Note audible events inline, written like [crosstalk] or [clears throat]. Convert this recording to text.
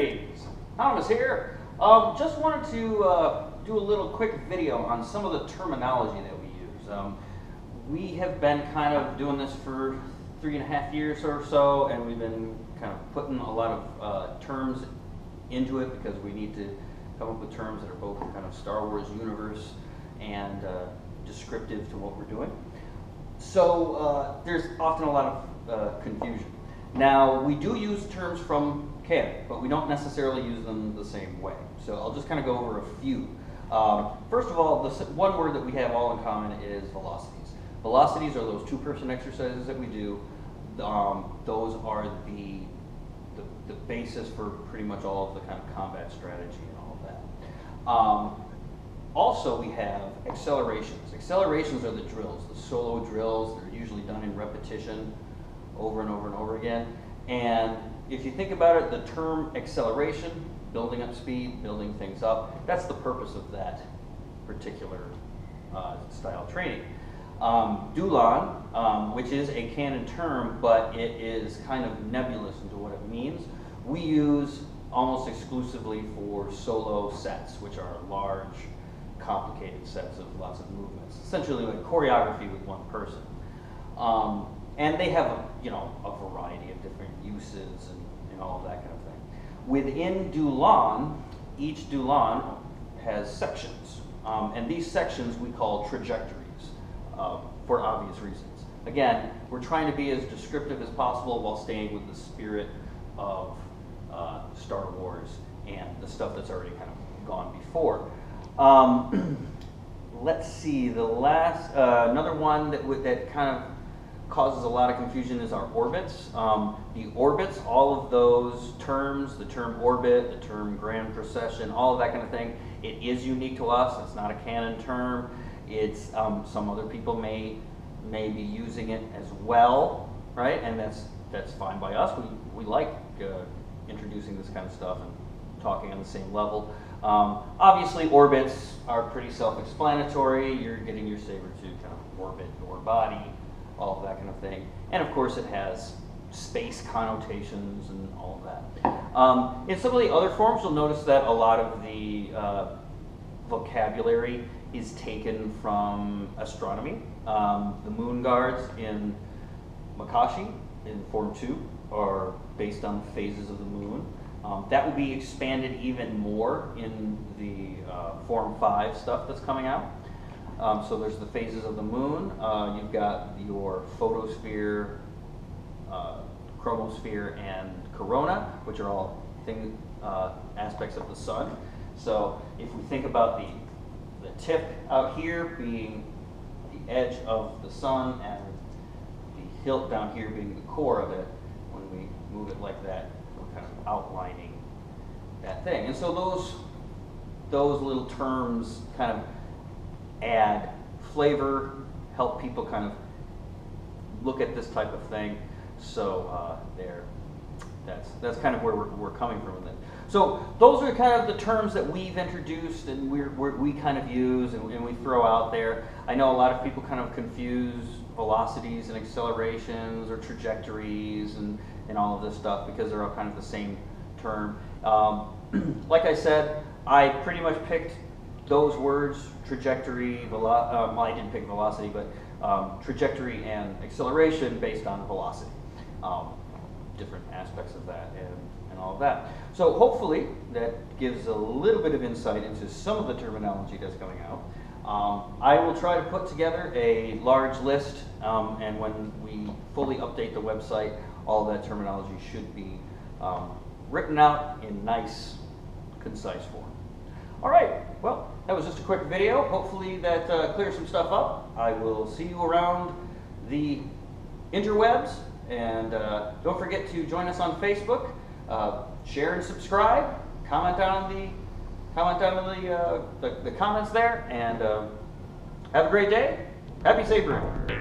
Greetings, Thomas here. Um, just wanted to uh, do a little quick video on some of the terminology that we use. Um, we have been kind of doing this for three and a half years or so, and we've been kind of putting a lot of uh, terms into it because we need to come up with terms that are both kind of Star Wars universe and uh, descriptive to what we're doing. So uh, there's often a lot of uh, confusion. Now, we do use terms from canon, but we don't necessarily use them the same way. So I'll just kind of go over a few. Um, first of all, the one word that we have all in common is velocities. Velocities are those two-person exercises that we do. Um, those are the, the, the basis for pretty much all of the kind of combat strategy and all of that. Um, also, we have accelerations. Accelerations are the drills, the solo drills. They're usually done in repetition over and over and over again. And if you think about it, the term acceleration, building up speed, building things up, that's the purpose of that particular uh, style training. Um, Dulon, um, which is a canon term, but it is kind of nebulous into what it means, we use almost exclusively for solo sets, which are large, complicated sets of lots of movements. Essentially like choreography with one person. Um, and they have a, you know, a variety of different uses and, and all of that kind of thing. Within Dulon, each Dulon has sections. Um, and these sections we call trajectories uh, for obvious reasons. Again, we're trying to be as descriptive as possible while staying with the spirit of uh, Star Wars and the stuff that's already kind of gone before. Um, [clears throat] let's see, the last, uh, another one that, that kind of causes a lot of confusion is our orbits. Um, the orbits, all of those terms, the term orbit, the term grand precession, all of that kind of thing, it is unique to us. It's not a canon term. It's um, some other people may may be using it as well, right? And that's that's fine by us. We we like uh, introducing this kind of stuff and talking on the same level. Um, obviously, orbits are pretty self-explanatory. You're getting your saber to kind of orbit your body all of that kind of thing. And of course, it has space connotations and all of that. Um, in some of the other forms, you'll notice that a lot of the uh, vocabulary is taken from astronomy. Um, the moon guards in Makashi in Form 2 are based on the phases of the moon. Um, that will be expanded even more in the uh, Form 5 stuff that's coming out. Um, so there's the phases of the moon. Uh, you've got your photosphere, uh, chromosphere, and corona, which are all thing, uh, aspects of the sun. So if we think about the, the tip out here being the edge of the sun and the hilt down here being the core of it, when we move it like that, we're kind of outlining that thing. And so those, those little terms kind of add flavor, help people kind of look at this type of thing. So uh, there, that's that's kind of where we're, we're coming from it. So those are kind of the terms that we've introduced and we're, we're we kind of use and, and, we throw out there. I know a lot of people kind of confuse velocities and accelerations or trajectories and, and all of this stuff because they're all kind of the same term. Um, [clears throat] like I said, I pretty much picked those words, trajectory, um, I didn't pick velocity, but um, trajectory and acceleration based on velocity. Um, different aspects of that and, and all of that. So hopefully that gives a little bit of insight into some of the terminology that's coming out. Um, I will try to put together a large list, um, and when we fully update the website, all that terminology should be um, written out in nice, concise form. All right, well, that was just a quick video. Hopefully that uh, clears some stuff up. I will see you around the interwebs. And uh, don't forget to join us on Facebook. Uh, share and subscribe. Comment down the comment in the, uh, the, the comments there. And uh, have a great day. Happy sabering.